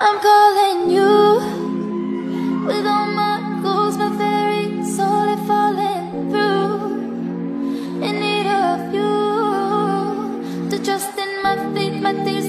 I'm calling you. With all my goals, my very soul is falling through. In need of you. To trust in my faith, my days